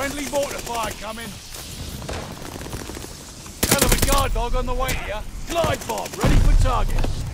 Friendly mortar fire coming. Hell of a guard dog on the way here. Glide bomb, ready for target.